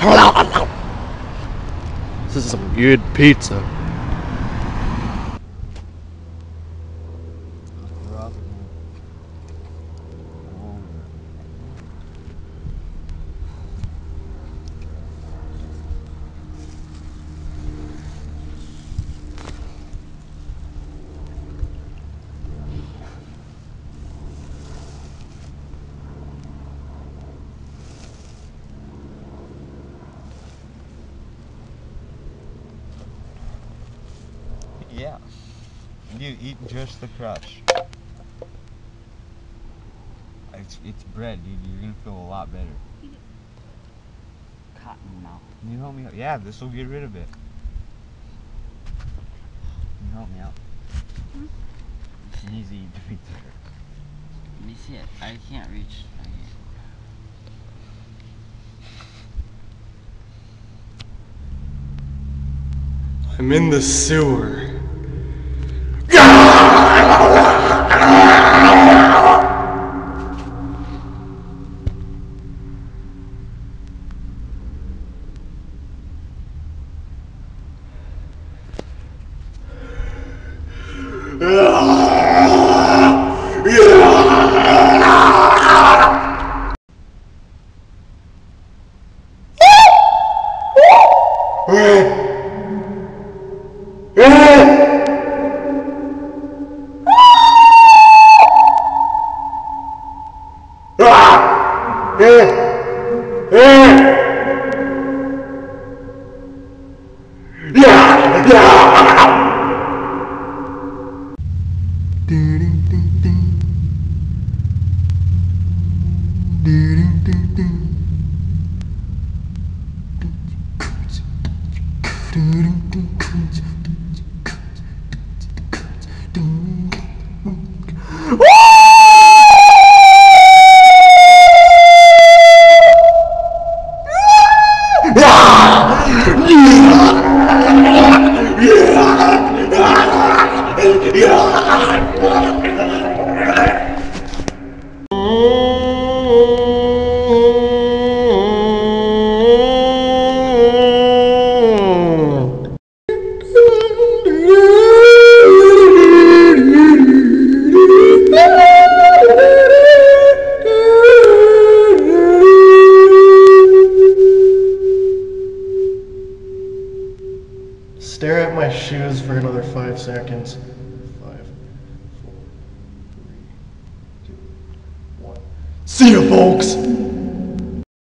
This is some good pizza. Yeah. You eat just the crust. It's, it's bread, dude. You're gonna feel a lot better. Cotton mouth. Can you help me out? Yeah, this will get rid of it. Can you help me out? Hmm? It's easy to eat the Let me see it. I can't reach. I can't. I'm in the sewer. 으아! 으아! 아! Ding, ding, ding. Yeah! Stare at my shoes for another five seconds. Five, four, three, two, one. See ya, folks!